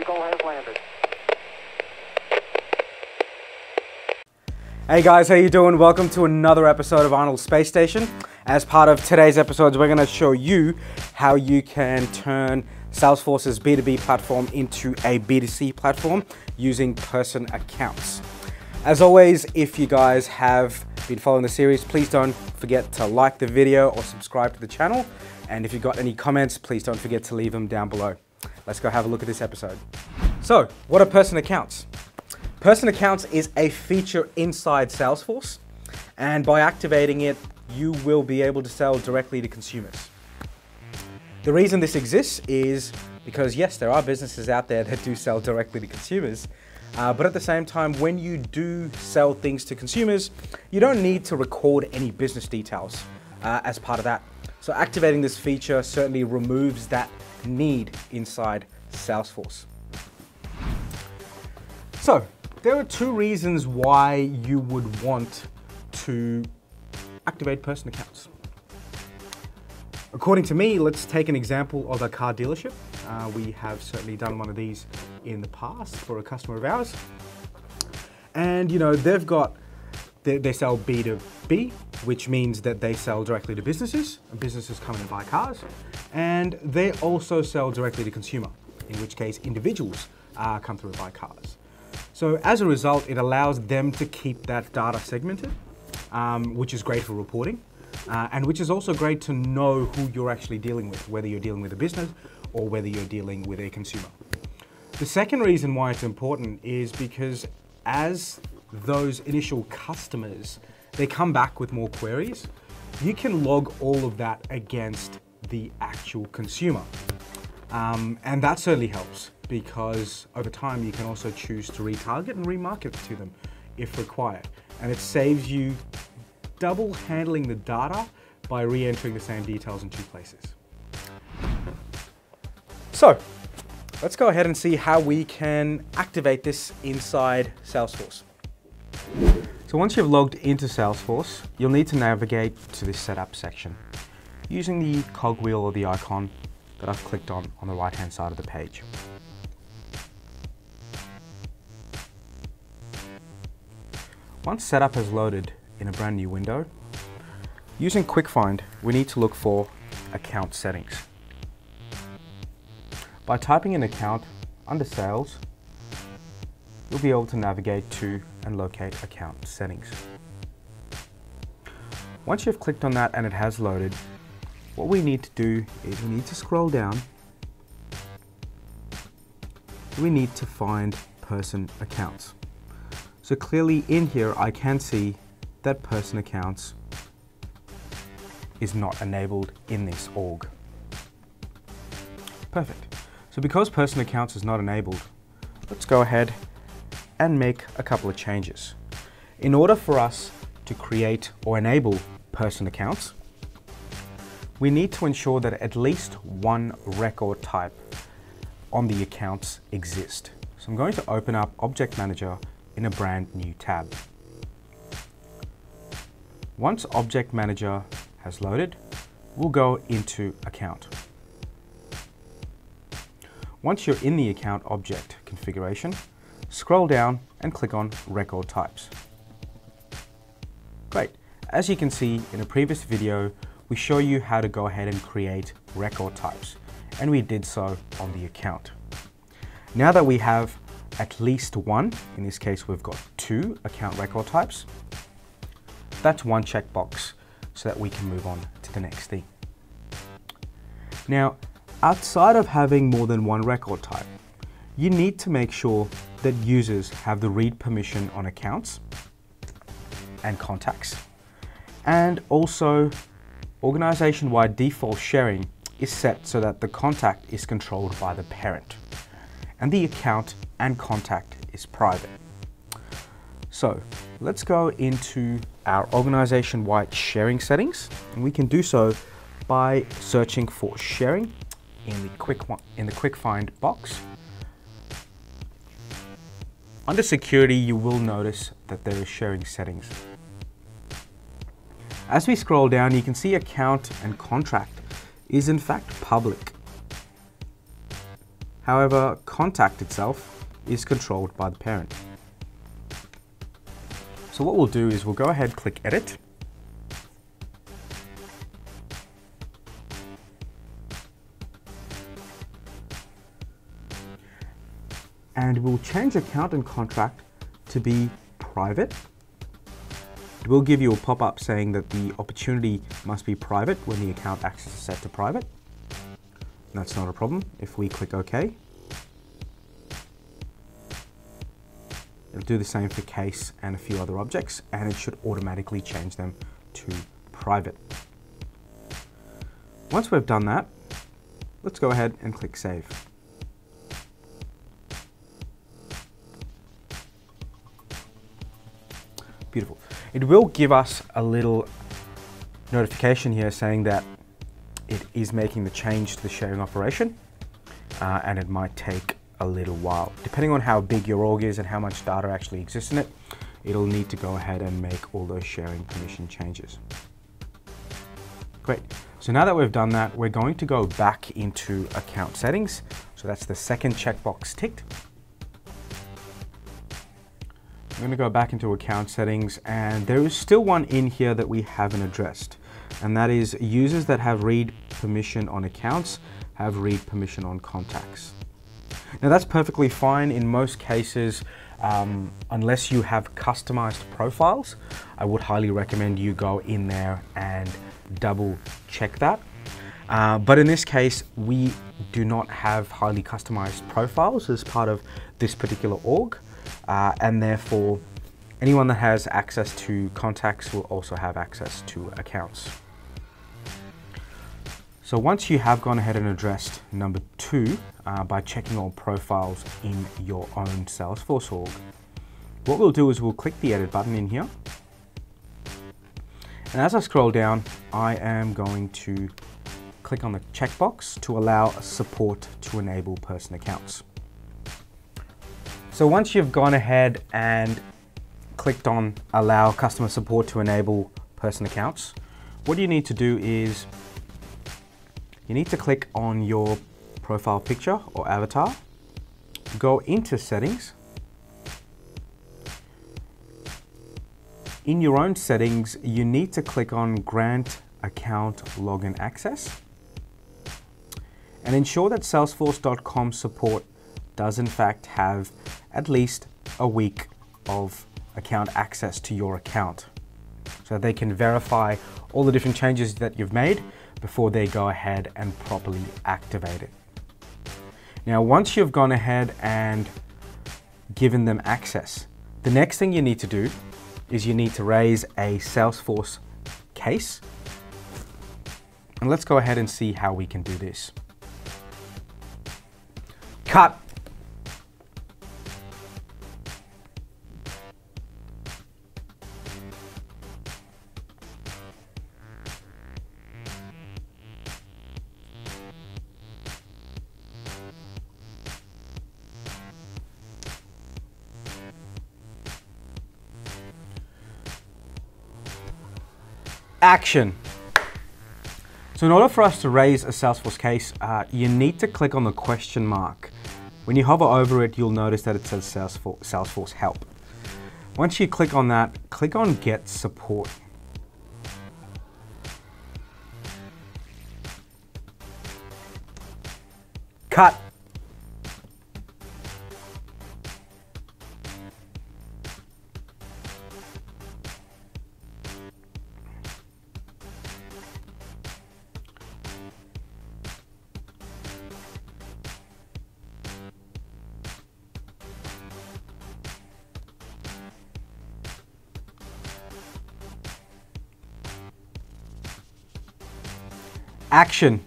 Eagle has landed. Hey guys, how you doing? Welcome to another episode of Arnold Space Station. As part of today's episodes, we're going to show you how you can turn Salesforce's B2B platform into a B2C platform using person accounts. As always, if you guys have been following the series, please don't forget to like the video or subscribe to the channel. And if you've got any comments, please don't forget to leave them down below. Let's go have a look at this episode. So, what are person accounts? Person accounts is a feature inside Salesforce, and by activating it, you will be able to sell directly to consumers. The reason this exists is because, yes, there are businesses out there that do sell directly to consumers, uh, but at the same time, when you do sell things to consumers, you don't need to record any business details uh, as part of that. So, activating this feature certainly removes that need inside Salesforce. So, there are two reasons why you would want to activate person accounts. According to me, let's take an example of a car dealership. Uh, we have certainly done one of these in the past for a customer of ours. And you know, they've got, they, they sell B2B, which means that they sell directly to businesses, and businesses come in and buy cars. And they also sell directly to consumer, in which case individuals uh, come through and buy cars. So as a result, it allows them to keep that data segmented, um, which is great for reporting, uh, and which is also great to know who you're actually dealing with, whether you're dealing with a business or whether you're dealing with a consumer. The second reason why it's important is because as those initial customers, they come back with more queries, you can log all of that against the actual consumer. Um, and that certainly helps because over time you can also choose to retarget and remarket to them if required. And it saves you double handling the data by re-entering the same details in two places. So, let's go ahead and see how we can activate this inside Salesforce. So once you've logged into Salesforce, you'll need to navigate to this setup section using the cogwheel or the icon that I've clicked on on the right hand side of the page. Once setup has loaded in a brand new window, using Quick Find, we need to look for account settings. By typing in account under sales, you'll be able to navigate to and locate account settings. Once you've clicked on that and it has loaded, what we need to do is we need to scroll down. We need to find person accounts. So clearly in here, I can see that person accounts is not enabled in this org. Perfect. So because person accounts is not enabled, let's go ahead and make a couple of changes. In order for us to create or enable person accounts, we need to ensure that at least one record type on the accounts exist. So I'm going to open up Object Manager in a brand new tab. Once Object Manager has loaded, we'll go into Account. Once you're in the account object configuration, scroll down and click on Record Types. Great. As you can see in a previous video, we show you how to go ahead and create record types, and we did so on the account. Now that we have at least one, in this case we've got two account record types, that's one checkbox so that we can move on to the next thing. Now, outside of having more than one record type, you need to make sure that users have the read permission on accounts and contacts. And also, organization-wide default sharing is set so that the contact is controlled by the parent and the account and contact is private. So let's go into our organization-wide sharing settings and we can do so by searching for sharing in the quick in the quick find box. Under security, you will notice that there is sharing settings. As we scroll down, you can see account and contract is in fact public. However, contact itself is controlled by the parent. So what we'll do is we'll go ahead, click edit. And we'll change account and contract to be private. It will give you a pop-up saying that the opportunity must be private when the account access is set to private. That's not a problem if we click OK. It'll do the same for case and a few other objects and it should automatically change them to private. Once we've done that, let's go ahead and click save. Beautiful. It will give us a little notification here saying that it is making the change to the sharing operation uh, and it might take a little while. Depending on how big your org is and how much data actually exists in it, it'll need to go ahead and make all those sharing permission changes. Great. So now that we've done that, we're going to go back into account settings. So that's the second checkbox ticked. I'm going to go back into account settings and there is still one in here that we haven't addressed and that is users that have read permission on accounts have read permission on contacts. Now that's perfectly fine in most cases um, unless you have customized profiles. I would highly recommend you go in there and double check that. Uh, but in this case, we do not have highly customized profiles as part of this particular org uh, and therefore anyone that has access to contacts will also have access to accounts. So once you have gone ahead and addressed number two uh, by checking all profiles in your own Salesforce org, what we'll do is we'll click the edit button in here. And as I scroll down, I am going to click on the checkbox to allow support to enable person accounts. So once you've gone ahead and clicked on allow customer support to enable person accounts, what you need to do is you need to click on your profile picture or avatar, go into settings. In your own settings, you need to click on grant account login access and ensure that salesforce.com support does in fact have at least a week of account access to your account. So they can verify all the different changes that you've made before they go ahead and properly activate it. Now, once you've gone ahead and given them access, the next thing you need to do is you need to raise a Salesforce case. And let's go ahead and see how we can do this. Cut. Action. So in order for us to raise a Salesforce case, uh, you need to click on the question mark. When you hover over it, you'll notice that it says Salesforce, Salesforce Help. Once you click on that, click on Get Support. Cut. Action.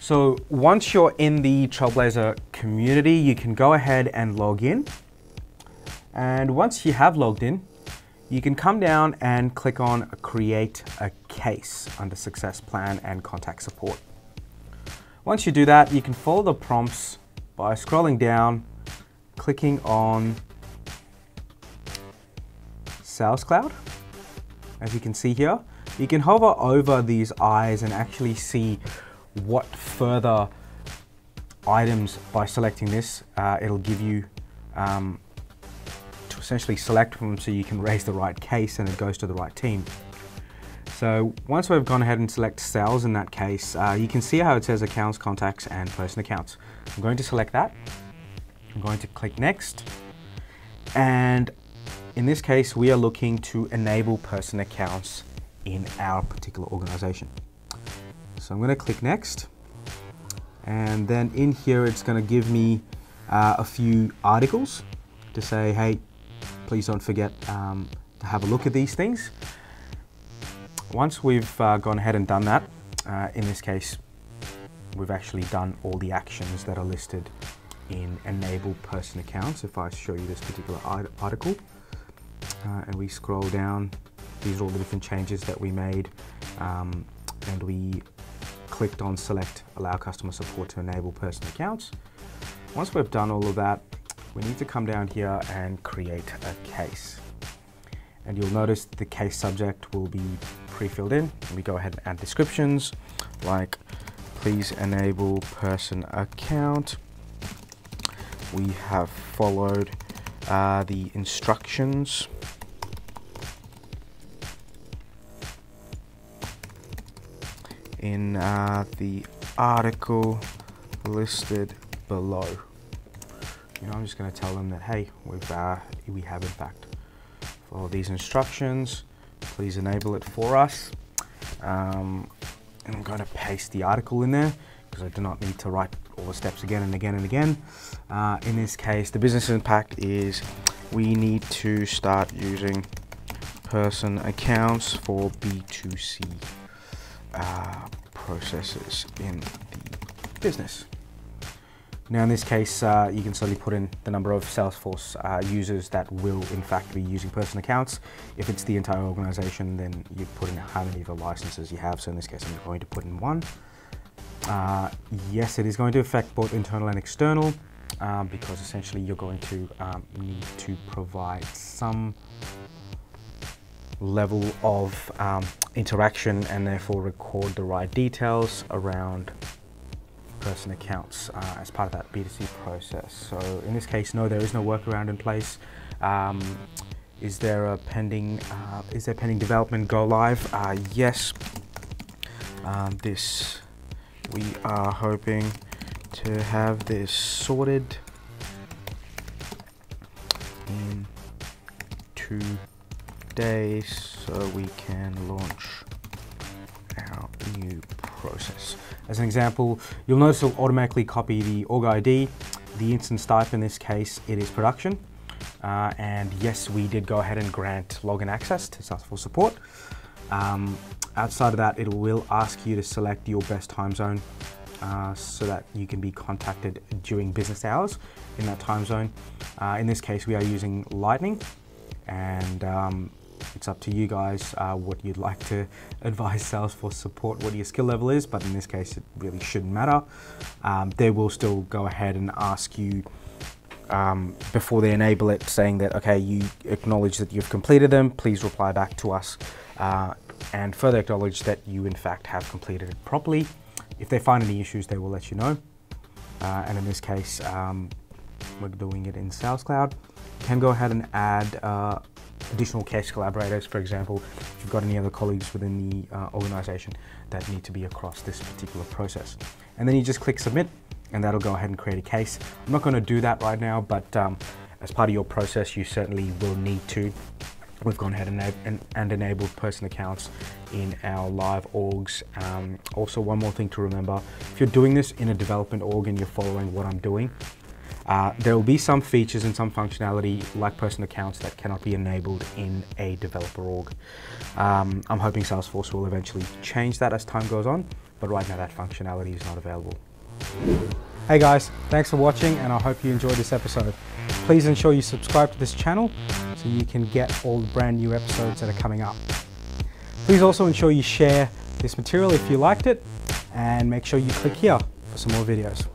So once you're in the Trailblazer community, you can go ahead and log in. And once you have logged in, you can come down and click on create a case under success plan and contact support. Once you do that, you can follow the prompts by scrolling down, clicking on Sales Cloud, as you can see here, you can hover over these eyes and actually see what further items by selecting this, uh, it'll give you um, to essentially select them so you can raise the right case and it goes to the right team. So once we've gone ahead and select sales in that case, uh, you can see how it says accounts, contacts, and person accounts. I'm going to select that. I'm going to click next. And in this case, we are looking to enable person accounts in our particular organization. So I'm going to click next. And then in here, it's going to give me uh, a few articles to say, hey, please don't forget um, to have a look at these things. Once we've uh, gone ahead and done that, uh, in this case, we've actually done all the actions that are listed in enable person accounts. If I show you this particular article uh, and we scroll down, these are all the different changes that we made um, and we clicked on select allow customer support to enable person accounts. Once we've done all of that, we need to come down here and create a case. And you'll notice the case subject will be pre-filled in. We go ahead and add descriptions like please enable person account. We have followed uh, the instructions. in uh, the article listed below. You know, I'm just going to tell them that hey, we've uh, we have in fact follow these instructions please enable it for us. Um, and I'm going to paste the article in there because I do not need to write all the steps again and again and again. Uh, in this case, the business impact is we need to start using person accounts for B2C uh, processes in the business. Now in this case, uh, you can certainly put in the number of Salesforce uh, users that will in fact be using personal accounts. If it's the entire organization, then you put in how many of the licenses you have. So in this case, I'm going to put in one. Uh, yes, it is going to affect both internal and external um, because essentially you're going to um, need to provide some level of um, interaction and therefore record the right details around person accounts uh, as part of that B2C process. So in this case, no, there is no workaround in place. Um, is there a pending, uh, is there pending development go live? Uh, yes. Um, this, we are hoping to have this sorted in two days so we can launch our new process. As an example, you'll notice it'll automatically copy the org ID, the instance type in this case, it is production. Uh, and yes, we did go ahead and grant login access to Salesforce support. Um, outside of that, it will ask you to select your best time zone uh, so that you can be contacted during business hours in that time zone. Uh, in this case, we are using Lightning and um, it's up to you guys uh, what you'd like to advise Salesforce support, what your skill level is, but in this case, it really shouldn't matter. Um, they will still go ahead and ask you um, before they enable it, saying that, okay, you acknowledge that you've completed them, please reply back to us uh, and further acknowledge that you in fact have completed it properly. If they find any issues, they will let you know. Uh, and in this case, um, we're doing it in Sales Cloud. You can go ahead and add uh, additional case collaborators, for example, if you've got any other colleagues within the uh, organization that need to be across this particular process. And then you just click submit and that'll go ahead and create a case. I'm not going to do that right now, but um, as part of your process, you certainly will need to. We've gone ahead and, and, and enabled person accounts in our live orgs. Um, also, one more thing to remember, if you're doing this in a development org and you're following what I'm doing, uh, there will be some features and some functionality like person accounts that cannot be enabled in a developer org. Um, I'm hoping Salesforce will eventually change that as time goes on, but right now that functionality is not available. Hey guys, thanks for watching and I hope you enjoyed this episode. Please ensure you subscribe to this channel so you can get all the brand new episodes that are coming up. Please also ensure you share this material if you liked it and make sure you click here for some more videos.